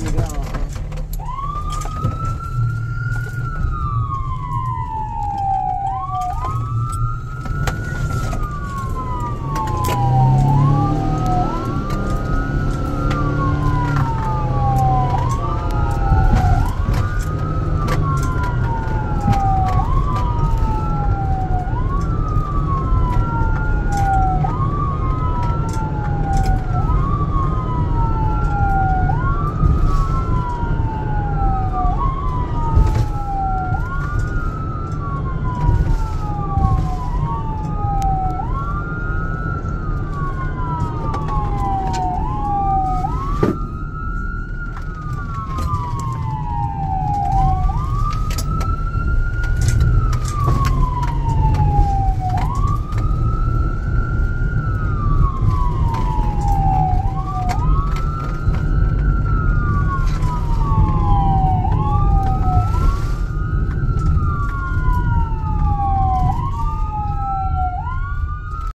down.